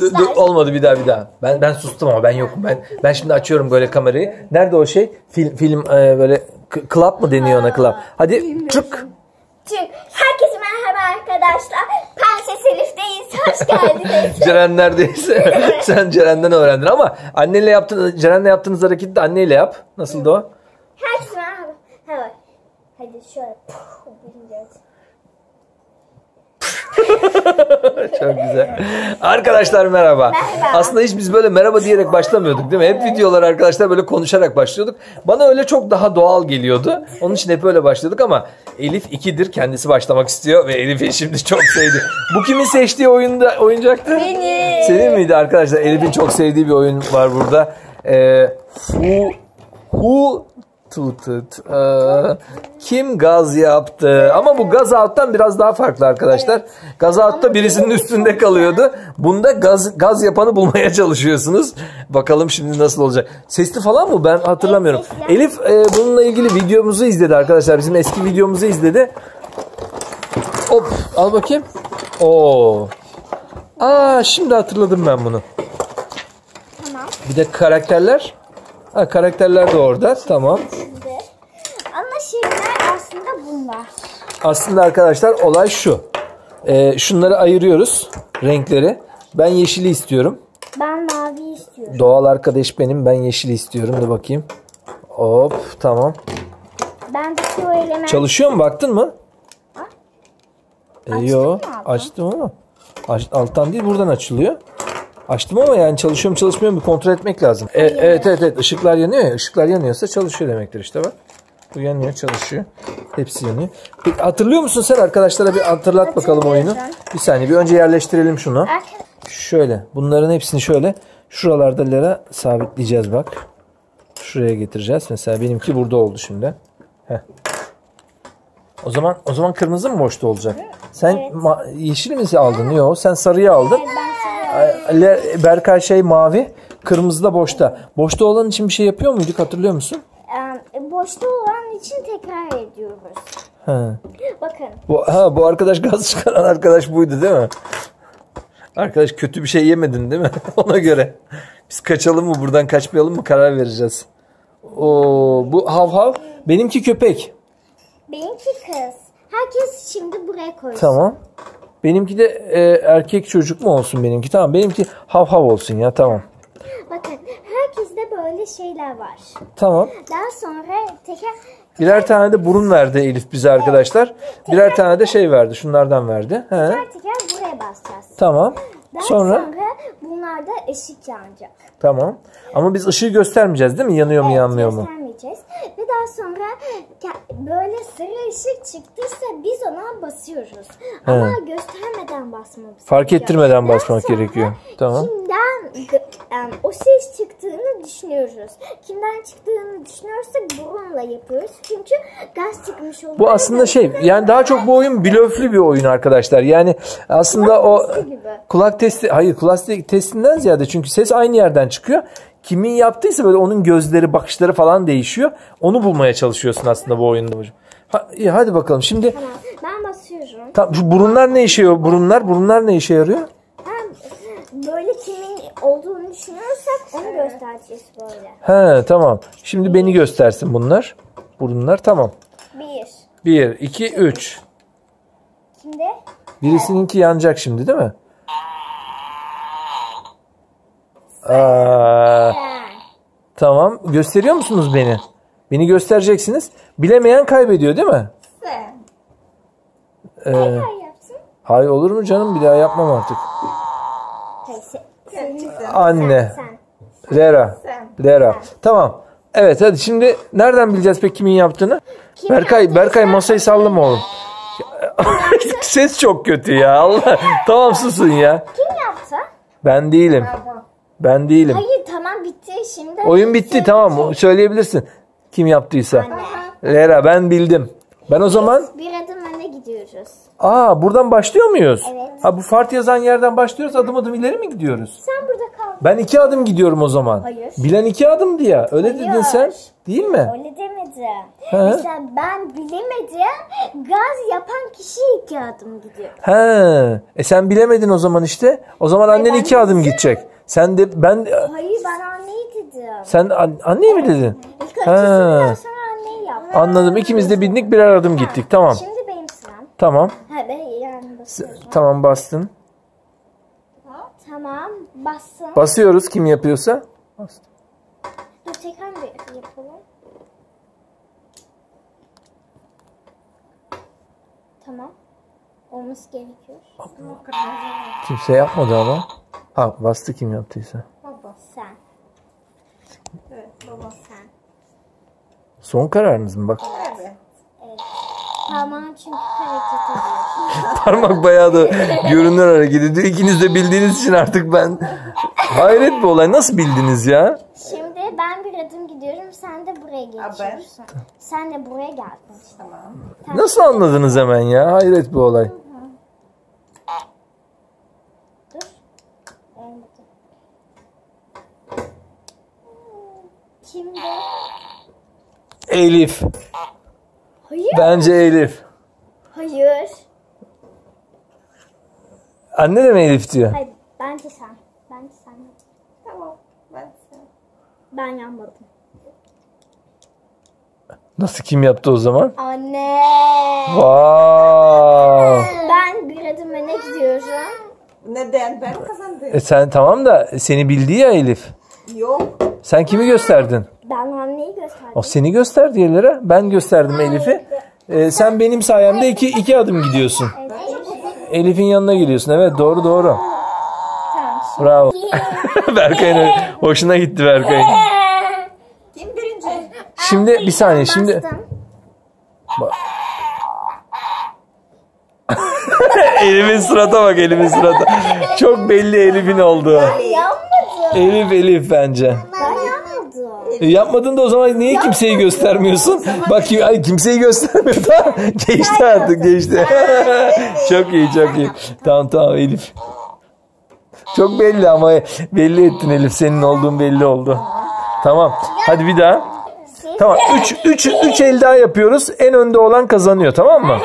Dur, dur, olmadı bir daha bir daha. Ben ben sustum ama ben yokum. Ben ben şimdi açıyorum böyle kamerayı. Nerede o şey? Film film e, böyle club mı deniyor ona club? Hadi çık. Çünkü herkese merhaba arkadaşlar. Prenses Elif'teyiz. Hoş geldiniz. Ceren neredeyse. Sen Ceren'den öğrendin ama annenle yaptığın Ceren'le yaptığınız hareketi de anneyle yap. Nasıl o? herkese merhaba. Evet. Hadi şöyle. Çok güzel. Arkadaşlar merhaba. Merhaba. Aslında hiç biz böyle merhaba diyerek başlamıyorduk değil mi? Hep videolar arkadaşlar böyle konuşarak başlıyorduk. Bana öyle çok daha doğal geliyordu. Onun için hep öyle başladık ama Elif ikidir kendisi başlamak istiyor ve Elif'i şimdi çok sevdi. Bu kimin seçtiği oyunda oyuncaktı? Benim. Senin miydi arkadaşlar? Elif'in çok sevdiği bir oyun var burada. Ee, who, who tooted? Ee, kim gaz yaptı? Ama bu gaz out'tan biraz daha farklı arkadaşlar. Gaz out'ta birisinin üstünde kalıyordu. Bunda gaz gaz yapanı bulmaya çalışıyorsunuz. Bakalım şimdi nasıl olacak. Sesli falan mı? Ben hatırlamıyorum. Elif e, bununla ilgili videomuzu izledi arkadaşlar. Bizim eski videomuzu izledi. Hop al bakayım. Oo. Aa şimdi hatırladım ben bunu. Tamam. Bir de karakterler. Ha karakterler de orada. Tamam. Şimdi. Ama şeyler aslında bunlar. Aslında arkadaşlar olay şu. Ee, şunları ayırıyoruz. Renkleri. Ben yeşili istiyorum. Ben mavi istiyorum. Doğal arkadaş benim. Ben yeşili istiyorum. Da bakayım. Hop tamam. Ben de o element. Çalışıyor mu? Baktın mı? E, Açtın yo. mı abi? Açtım ama. Aç- alttan değil buradan açılıyor. Açtım ama yani çalışıyor mu çalışmıyor mu bir kontrol etmek lazım. E, evet evet evet ışıklar yanıyor ya. Işıklar yanıyorsa çalışıyor demektir işte bak. Bu yanıyor çalışıyor. Hepsi yanıyor. Peki, hatırlıyor musun sen arkadaşlara bir hatırlat bakalım oyunu. Bir saniye bir önce yerleştirelim şunu. Şöyle bunların hepsini şöyle şuralarda lera sabitleyeceğiz bak. Şuraya getireceğiz. Mesela benimki burada oldu şimdi. Heh. O zaman o zaman kırmızı mı boşta olacak? Sen ma- yeşil mi aldın? Yok sen sarıyı aldın. Le- Berkay şey mavi, kırmızı da boşta. Boşta olan için bir şey yapıyor muyduk hatırlıyor musun? e, boşta olan için tekrar ediyoruz. Ha. Bakın. Bu, ha, bu arkadaş gaz çıkaran arkadaş buydu değil mi? Arkadaş kötü bir şey yemedin değil mi? Ona göre. Biz kaçalım mı buradan kaçmayalım mı karar vereceğiz. Oo, bu hav hav benimki köpek. Benimki kız. Herkes şimdi buraya koysun. Tamam. Benimki de e, erkek çocuk mu olsun benimki? Tamam benimki hav hav olsun ya tamam. Bakın herkeste böyle şeyler var. Tamam. Daha sonra teker Birer tane de burun verdi Elif bize arkadaşlar. Birer tane de şey verdi. Şunlardan verdi. He. teker teker buraya basacağız. Tamam. Daha Sonra sonra bunlarda ışık yanacak. tamam. Ama biz ışığı göstermeyeceğiz değil mi? Yanıyor mu Evet, yanmıyor mu? Göstermeyeceğiz. Ve daha sonra böyle sarı ışık çıktıysa biz ona basıyoruz. Ama göstermeden basmamız Fark gerekiyor. ettirmeden Daha basmak gerekiyor. Tamam. Kimden o ses çıktığını düşünüyoruz. Kimden çıktığını düşünüyorsak burunla yapıyoruz. Çünkü gaz çıkmış oluyor. Bu aslında şey yani daha çok bu oyun blöflü bir oyun arkadaşlar. Yani aslında o testi kulak testi hayır kulak te- testinden ziyade çünkü ses aynı yerden çıkıyor. Kimin yaptıysa böyle onun gözleri, bakışları falan değişiyor. Onu bulmaya çalışıyorsun aslında bu oyunda hocam. Ha, iyi, hadi bakalım. Şimdi Tamam. Ben basıyorum. tam, şu burunlar ne işe yarıyor? Burunlar, burunlar ne işe yarıyor? Böyle kimin olduğunu düşünüyorsak onu göstereceğiz böyle. He tamam. Şimdi beni göstersin bunlar. Burunlar tamam. Bir. 1, 2, 3. Şimdi Birisininki yanacak şimdi değil mi? Aa, tamam. Gösteriyor musunuz beni? Beni göstereceksiniz. Bilemeyen kaybediyor değil mi? sen. Ee, Tekrar yapsın. hayır olur mu canım? Bir daha yapmam artık. Hayır, Anne. Sen. Lera. Lera. Tamam. Evet hadi şimdi nereden bileceğiz peki kimin yaptığını? Kim Berkay, yaptıysa- Berkay masayı sallama oğlum. Ses çok kötü ya. Allah. Tamam susun ya. Kim yaptı? Ben değilim. Ben değilim. Hayır tamam bitti şimdi. Oyun bitti tamam söyleyebilirsin. Kim yaptıysa. Anne. Lera ben bildim. Ben o zaman Bir adım öne gidiyoruz. aa buradan başlıyor muyuz? Evet. Ha bu fart yazan yerden başlıyoruz adım adım ileri mi gidiyoruz? Sen burada kal Ben iki adım gidiyorum o zaman. Hayır. Bilen iki adımdı ya. Öyle Hayır. dedin sen. Değil mi? Öyle demedim. He. Mesela ben bilemedim. Gaz yapan kişi iki adım gidiyor. He. E sen bilemedin o zaman işte. O zaman annen ben iki adım gidecek. Sen de ben Hayır ben anneyi dedim. sen an, anneyi mi dedin? İlk önce sonra anneyi yap. Anladım. İkimiz de bindik birer adım gittik. Tamam. Şimdi benim sıram. Tamam. Ha ben yani basıyorum. Tamam bastın. Tamam bastım. Basıyoruz kim yapıyorsa. Dur tekrar bir yapalım. Tamam. Olması gerekiyor. Kimse yapmadı ama. Ha bastı kim yaptıysa. Sen. Evet baba. Sen. Son kararınız mı bak? Evet. Evet. Parmağın çünkü hareket ediyor. Parmak bayağı da görünür hareket ediyor. İkiniz de bildiğiniz için artık ben hayret bir olay. Nasıl bildiniz ya? Şimdi ben bir adım gidiyorum. Sen de buraya geçiyorsun. Sen de buraya geldin. Tamam. Nasıl anladınız hemen ya? Hayret bir olay. Dur. Olmadı. Şimdi. Elif. Hayır. Bence Elif. Hayır. Anne de mi Elif diyor? Hayır. Bence sen. Bence sen. Tamam. Ben sen. Ben yanmadım. Nasıl kim yaptı o zaman? Anne. Wow. Ben bir adım öne gidiyorum. Neden? Ben kazandım. E sen tamam da seni bildi ya Elif. Yok. Sen kimi gösterdin? Ben anneyi gösterdim. O seni gösterdi yerlere. Ben gösterdim Elif'i. E, sen benim sayemde iki, iki adım gidiyorsun. Elif'in yanına geliyorsun. Evet doğru doğru. Tamam. Bravo. Berkay'ın hoşuna gitti Berkay'ın. Kim birinci? Şimdi bir saniye şimdi Bastım. Elif'in surata bak Elif'in surata. Çok belli Elif'in olduğu. Elif Elif bence. E, yapmadın da o zaman niye kimseyi göstermiyorsun? Bak ki- ay, kimseyi göstermiyor. Tamam. geçti artık geçti. çok iyi çok iyi. Tamam tamam Elif. Çok belli ama belli ettin Elif. Senin olduğun belli oldu. Tamam. Hadi bir daha. Tamam. 3 3 3 el daha yapıyoruz. En önde olan kazanıyor tamam mı?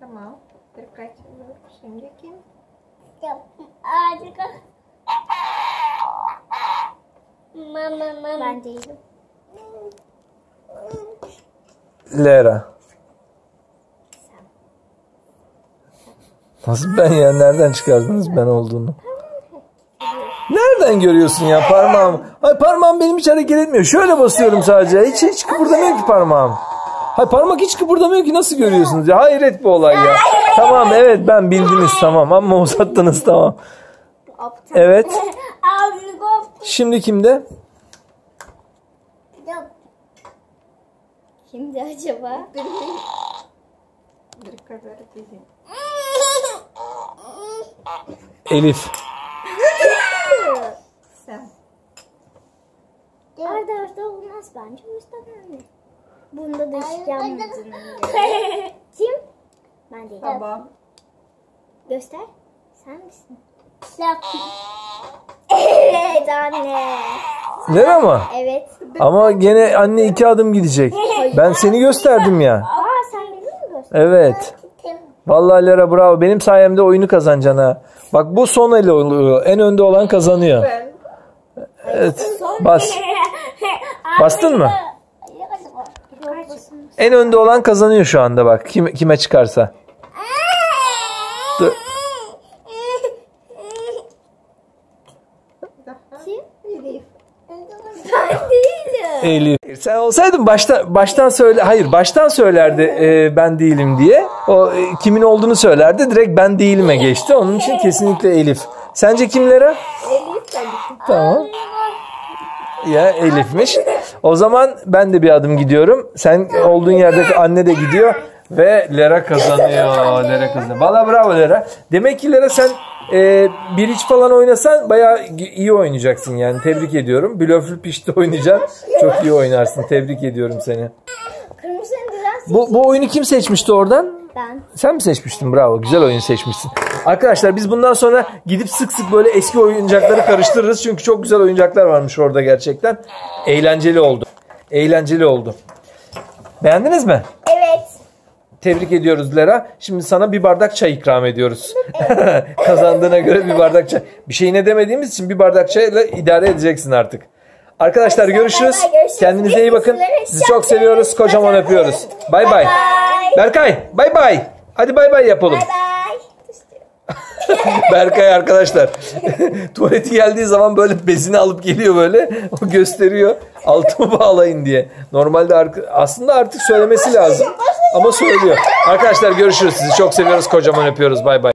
Tamam. Şimdi kim? Ben değilim. Lera. Nasıl ben ya? Nereden çıkardınız ben olduğunu? Nereden görüyorsun ya parmağım? Ay parmağım benim hiç hareket etmiyor. Şöyle basıyorum sadece. Hiç hiç kıpırdamıyor ki parmağım. Hay parmak hiç kıpırdamıyor ki nasıl görüyorsunuz ya? Hayret bir olay ya. Tamam evet ben bildiniz tamam ama uzattınız tamam. Evet. Şimdi kimde? Kimdi acaba? Bir kadar bizim. Elif. Sen. Arda arda olmaz bence. O yüzden öyle. Bunda da hiç yanmadığını Kim? Ben değilim. Baba. Göster. Sen misin? Evet anne. Lera mı? Evet. Ama gene anne iki adım gidecek. Ben seni gösterdim ya. Aa sen beni mi gösterdin? Evet. Vallahi Lera bravo. Benim sayemde oyunu kazanacaksın ha. Bak bu son el oluyor. En önde olan kazanıyor. Evet. Bas. Bastın mı? En önde olan kazanıyor şu anda bak. Kim, kime çıkarsa. Dur. Kim? Elif. Ben Elif. Sen olsaydın başta baştan söyle hayır baştan söylerdi e, ben değilim diye. O e, kimin olduğunu söylerdi. Direkt ben değilime geçti. Onun için kesinlikle Elif. Sence kimlere? Elif. Tamam. Ya Elif'miş. O zaman ben de bir adım gidiyorum. Sen olduğun yerde anne de gidiyor. Ve Lera kazanıyor. Lera kazanıyor. Valla bravo Lera. Demek ki Lera sen e, bir iç falan oynasan bayağı iyi oynayacaksın yani. Tebrik ediyorum. Blöflü pişti oynayacaksın. Çok iyi oynarsın. Tebrik ediyorum seni. Bu, bu oyunu kim seçmişti oradan? ben. Sen mi seçmiştin? Bravo. Güzel oyun seçmişsin. Arkadaşlar biz bundan sonra gidip sık sık böyle eski oyuncakları karıştırırız. Çünkü çok güzel oyuncaklar varmış orada gerçekten. Eğlenceli oldu. Eğlenceli oldu. Beğendiniz mi? Tebrik ediyoruz Lera. Şimdi sana bir bardak çay ikram ediyoruz. Kazandığına göre bir bardak çay. Bir şey ne demediğimiz için bir bardak çayla idare edeceksin artık. Arkadaşlar görüşürüz. Kendinize iyi bakın. Sizi çok seviyoruz. Kocaman öpüyoruz. Bay bay. Berkay bay bay. Hadi bay bay yapalım. Berkay arkadaşlar. Tuvaleti geldiği zaman böyle bezini alıp geliyor böyle. O gösteriyor. Altımı bağlayın diye. Normalde aslında artık söylemesi lazım. Ama söylüyor. Arkadaşlar görüşürüz. Sizi çok seviyoruz. Kocaman öpüyoruz. Bay bay.